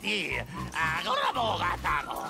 ti. Agora vou, gatago.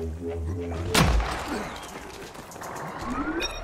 Thank you.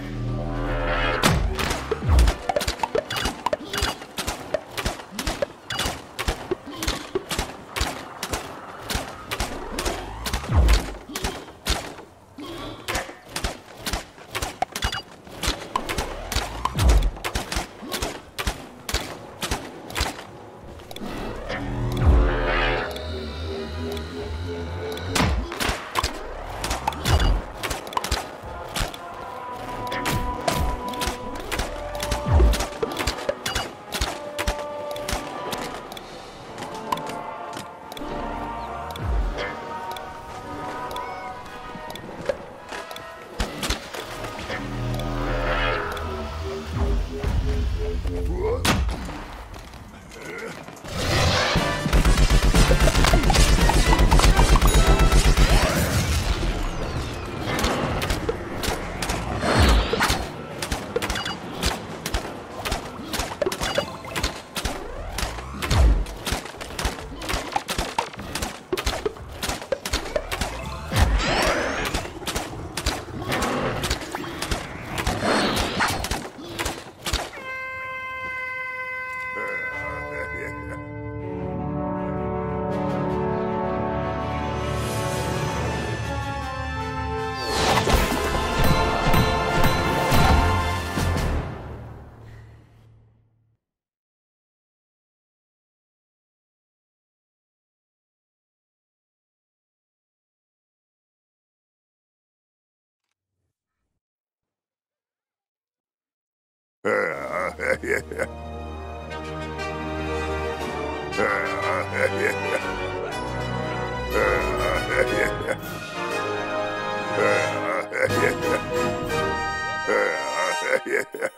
Yeah. Yeah.